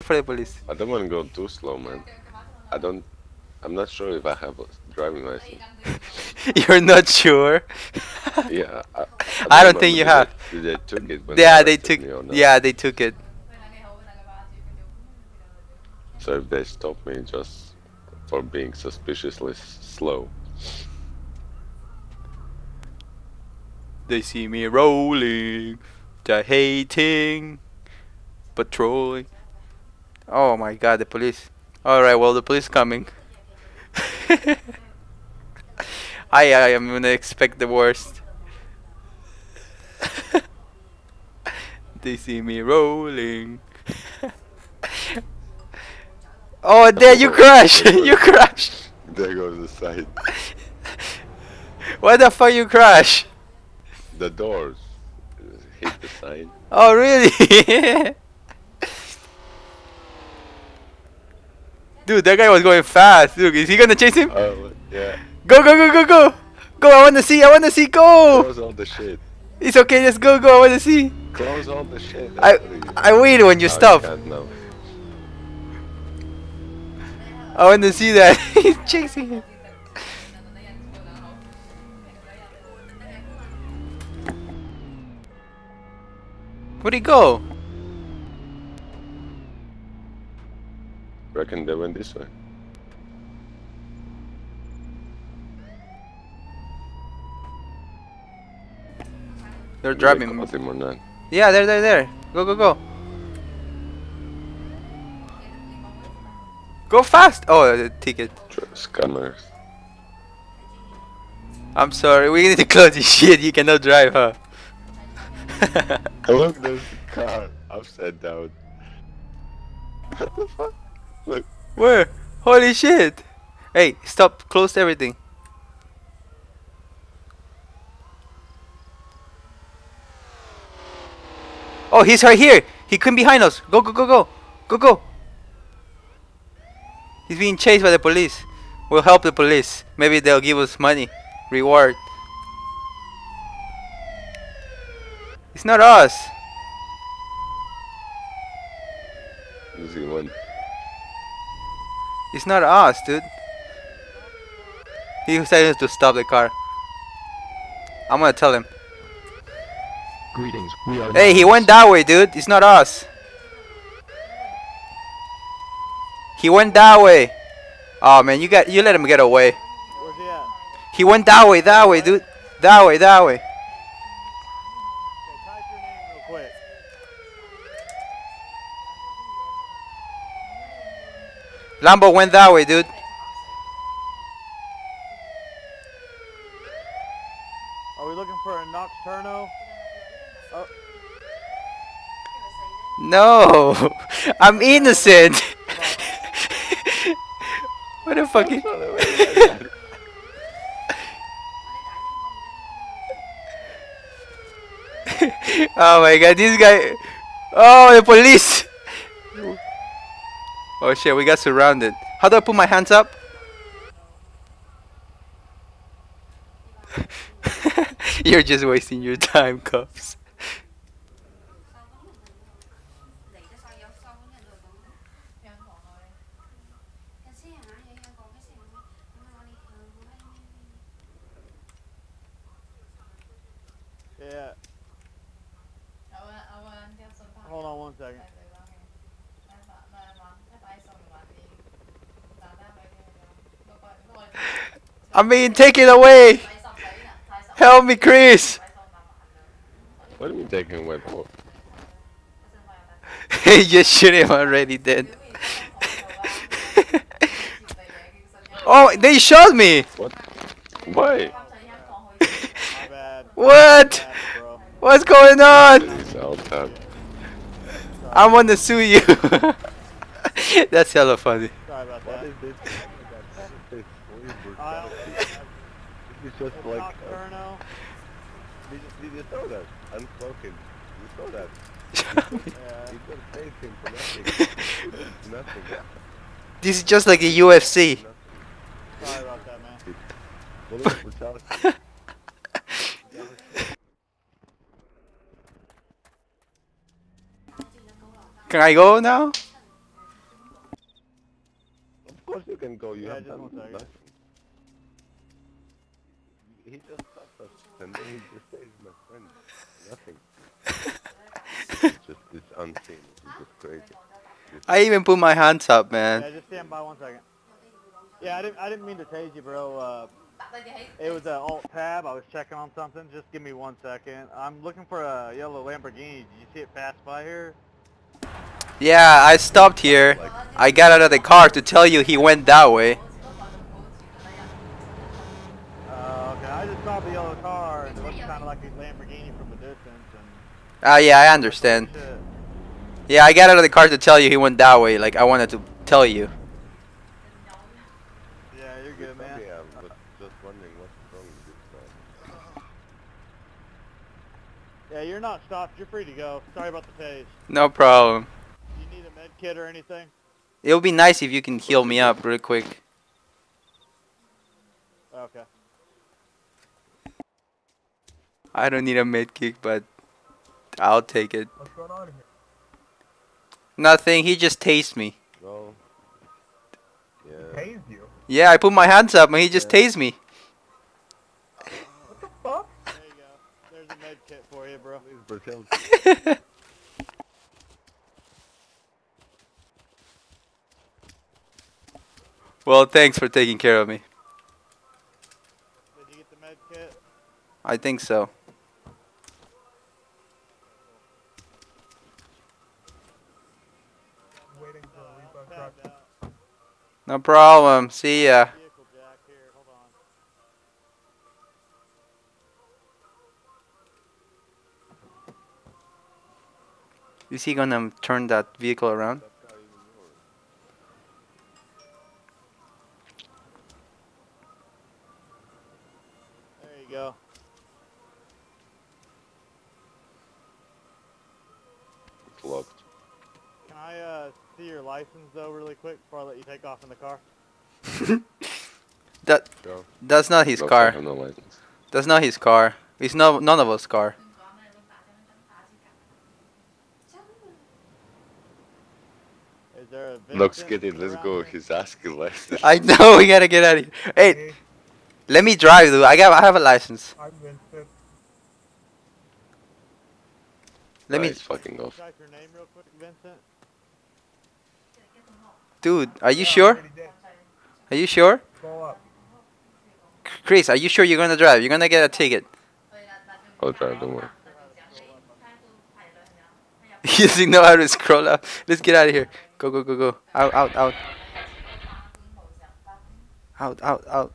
for the police. I don't want to go too slow, man. I don't. I'm not sure if I have a driving license. You're not sure? Yeah. I, I don't think you have. They, they took it Yeah, they took. me or not? Yeah, they took it. So if they stop me just for being suspiciously slow, They see me rolling, they're hating, patrolling. Oh my god, the police. Alright, well, the police coming. I, I am gonna expect the worst. they see me rolling. oh, there you crash! you crash! there goes the side. Why the fuck you crash? The doors hit the side. Oh, really? Dude, that guy was going fast. Look, is he gonna chase him? Oh yeah. Go, go, go, go, go! Go, I wanna see, I wanna see, go! Close all the shit. It's okay, just go, go, I wanna see. Close all the shit. I, I wait when you Oh, stop. now. I wanna see that. He's chasing him. Where'd he go? Reckon they went this way. They're driving. caught him or not. Yeah, there, there, there. Go, go, go. Go fast! Oh, the ticket. Scammers. I'm sorry, we need to close this shit. You cannot drive, huh? Look, there's a car upside down. What the fuck? Look. Where? Holy shit! Hey, stop. Close everything. Oh, he's right here. He came behind us. Go, go, go, go. Go, go. He's being chased by the police. We'll help the police. Maybe they'll give us money. Reward. It's not us. He one? It's not us, dude. He decided to stop the car. I'm gonna tell him. Greetings. We are Hey, he went that way, dude. It's not us. He went that way. Oh man, you got you let him get away. Where's he at? He went that way, that way, dude. That way, that way. Okay, type your name real quick. Lambo went that way, dude. Are we looking for a Noxturno? Oh. No, I'm innocent. what the fuck? oh my god, this guy. Oh, the police. Oh shit, we got surrounded. How do I put my hands up? You're just wasting your time, cops. Yeah. Hold on one second. I mean, take it away. Help me, Kriss. What are you taking away for? you just shoot him already dead. oh, they shot me. What? Why? What? Bad. What's going on? He's out top. I want to sue you. That's hella funny. Sorry about that. I'll- It's just like. Uh, Noxturno. did, you, did you saw that? Unspoken. You saw that? Yeah. You could face him for nothing. nothing. This is just like a UFC. Sorry about that, man. Police brutality. Can I go now? Of course you can go. You Yeah, have done nothing. He just stopped us, and then he just says, "My friend, nothing." it's just it's unseen. It's just crazy. I even put my hands up, man. Yeah, man. just stand by one second. Yeah, I didn't, I didn't mean to tase you, bro. Uh, it was an alt tab. I was checking on something. Just give me one second. I'm looking for a yellow Lamborghini. Did you see it pass by here? Yeah, I stopped here. I got out of the car to tell you he went that way. Uh, okay, I just saw the yellow car, and it looked kind of like a Lamborghini from a distance, and Ah, yeah, I understand. Yeah, I got out of the car to tell you he went that way. Like, I wanted to tell you. Yeah, you're good, man. Yeah, but just wondering what's wrong with this guy. Yeah, you're not stopped. You're free to go. Sorry about the tase. No problem. Do you need a med kit or anything? It would be nice if you can heal me up real quick. Okay. I don't need a med kick, but I'll take it. What's going on here? Nothing. He just tased me. No. Yeah. Pays you. Yeah, I put my hands up and he just tased me. What the fuck? There you go. There's a med kit for you, bro. Please, Brazil. well, thanks for taking care of me. Did you get the med kit? I think so. No problem. See ya. Vehicle jack here. Hold on. Is he gonna turn that vehicle around? That guy even yours. There you go. It's locked. Can I uh, see your license though, really quick, before I let you take off in the car? That Sure. that's not his No, I car. have no license. That's not his car. It's no none of us car. Is there Looks Vincent good. Let's go. He's asking license. I know we gotta get out of here. Hey, Hey, let me drive, dude. I got I have a license. I'm Vincent. Let me, Nice fucking off. Type your name real quick, Vincent. Dude. Are you sure? Are you sure? Kriss, are you sure you're gonna drive? You're gonna get a ticket. I'll drive, don't worry. he doesn't know how to scroll up. Let's get out of here. Go, go, go, go. Out, out. Out, out, out. Out,